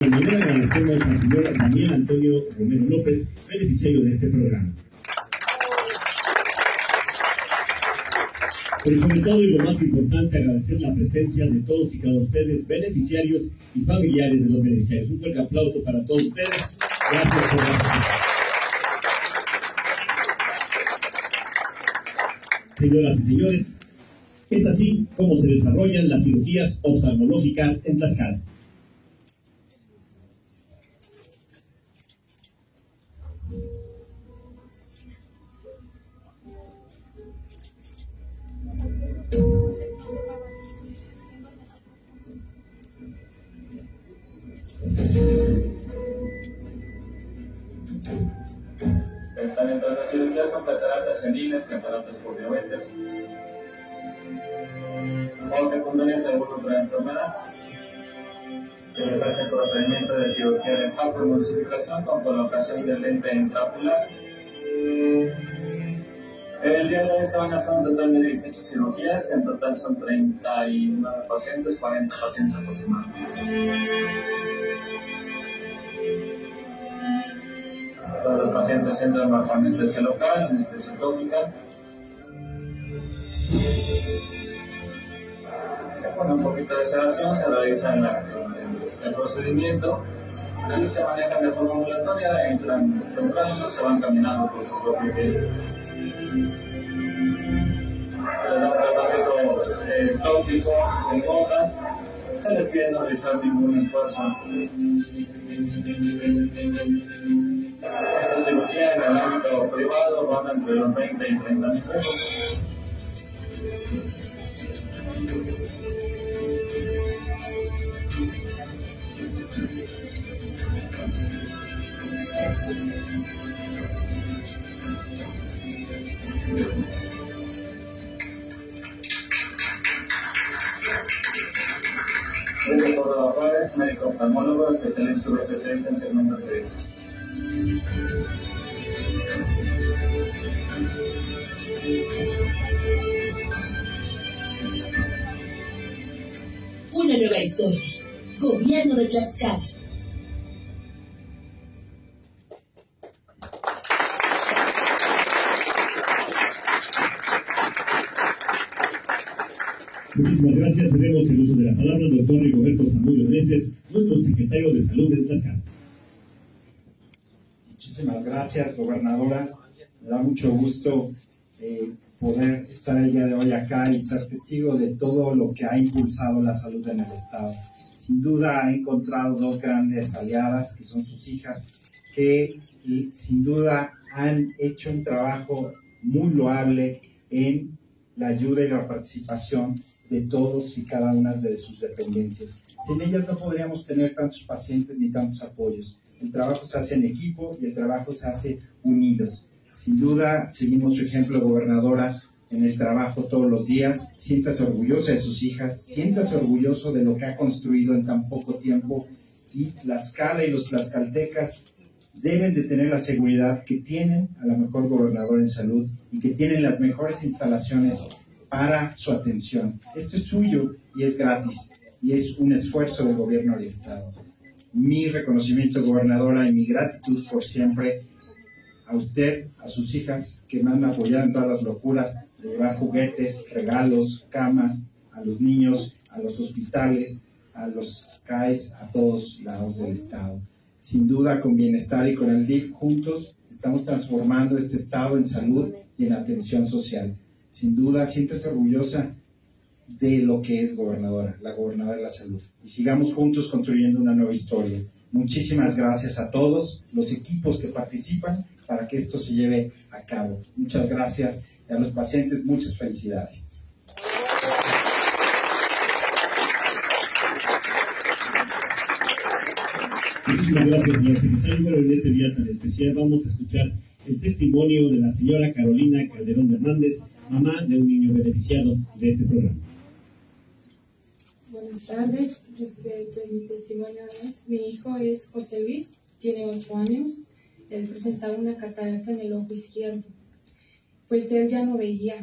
Primero agradecemos al señor Daniel Antonio Romero López, beneficiario de este programa. Pero sobre todo y lo más importante, agradecer la presencia de todos y cada uno de ustedes, beneficiarios y familiares de los beneficiarios. Un fuerte aplauso para todos ustedes. Gracias por la Señoras y señores, es así como se desarrollan las cirugías oftalmológicas en Tlaxcala. Están entre las cirugías son cataratas seniles, cataratas por diabetes o secundarias a alguna otra enfermedad. Se hace el procedimiento de cirugía de emulsificación con colocación de lente intraocular. El día de hoy se van a hacer un total de 18 cirugías, en total son 39 pacientes, 40 pacientes aproximadamente. Todos los pacientes entran bajo anestesia local, anestesia tópica. Se pone un poquito de sedación, se realiza en el procedimiento y se manejan de forma ambulatoria, entran temprano, se van caminando por su propio pie. Se da tratamiento eh, tópico en gotas, se les pide no realizar ningún esfuerzo. Esta cirugía en el ámbito privado ronda entre los 20 y 30 mil pesos. Soy médico oftalmólogo, especialista subespecialista en segmento de Una nueva historia. Gobierno de Tlaxcala. Muchísimas gracias. Cedemos el uso de la palabra al doctor Rigoberto Zamudio Meneses, nuestro secretario de Salud de Tlaxcala. Muchísimas gracias, gobernadora. Me da mucho gusto eh, poder estar el día de hoy acá y ser testigo de todo lo que ha impulsado la salud en el Estado. Sin duda ha encontrado dos grandes aliadas, que son sus hijas, que y, sin duda han hecho un trabajo muy loable en la ayuda y la participación de todos y cada una de sus dependencias. Sin ellas no podríamos tener tantos pacientes ni tantos apoyos. El trabajo se hace en equipo y el trabajo se hace unidos. Sin duda, seguimos su ejemplo, gobernadora, en el trabajo todos los días. Siéntase orgullosa de sus hijas, siéntase orgulloso de lo que ha construido en tan poco tiempo. Y Tlaxcala y los tlaxcaltecas deben de tener la seguridad que tienen a la mejor gobernadora en salud y que tienen las mejores instalaciones para su atención. Esto es suyo y es gratis y es un esfuerzo del gobierno del Estado. Mi reconocimiento, gobernadora, y mi gratitud por siempre a usted, a sus hijas que me han apoyado en todas las locuras de llevar juguetes, regalos, camas a los niños, a los hospitales, a los CAES, a todos lados del Estado. Sin duda, con bienestar y con el DIF juntos, estamos transformando este Estado en salud y en atención social. Sin duda, siéntese orgullosa de lo que es gobernadora, la gobernadora de la salud. Y sigamos juntos construyendo una nueva historia. Muchísimas gracias a todos los equipos que participan para que esto se lleve a cabo. Muchas gracias y a los pacientes muchas felicidades. Muchísimas gracias, señor secretario. En este día tan especial vamos a escuchar el testimonio de la señora Carolina Calderón Hernández, mamá de un niño beneficiado de este programa. Buenas tardes, pues mi testimonio es, mi hijo es José Luis, tiene 8 años, él presentaba una catarata en el ojo izquierdo, pues él ya no veía,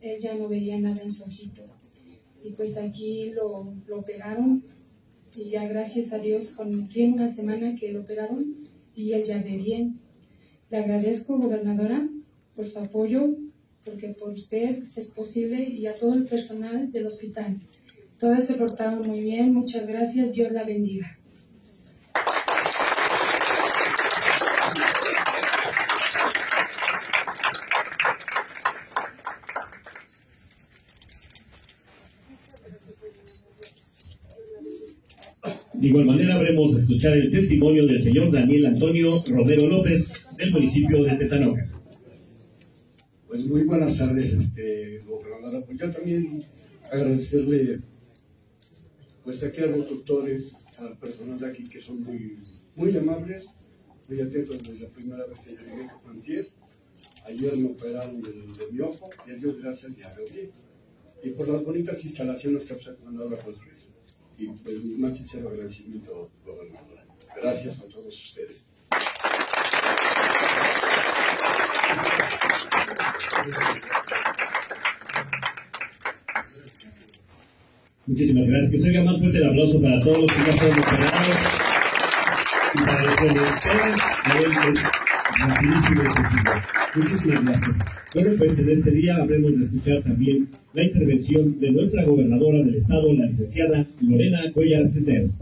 él ya no veía nada en su ojito, y pues aquí lo, lo operaron y ya gracias a Dios con, tiene una semana que lo operaron y él ya ve bien. Le agradezco, gobernadora, por su apoyo, porque por usted es posible y a todo el personal del hospital. Todos se portaron muy bien, muchas gracias, Dios la bendiga. De igual manera, habremos escuchar el testimonio del señor Daniel Antonio Romero López del municipio de Tetanoca. Pues muy buenas tardes, este, gobernadora. Pues yo también agradecerle pues aquí a los doctores, al personal de aquí que son muy, muy amables, muy atentos desde la primera vez que yo llegué con Antier. Ayer me operaron de, de mi ojo y a Dios gracias ya veo bien. Y por las bonitas instalaciones que ha mandado a construir. Y pues mi más sincero agradecimiento, gobernadora. Gracias a todos ustedes. Muchísimas gracias. Que se oiga más fuerte el aplauso para todos los que ya fueron operados y para los que lo. Muchísimas gracias. Bueno, pues en este día habremos de escuchar también la intervención de nuestra gobernadora del estado, la licenciada Lorena Cuellar Cisneros.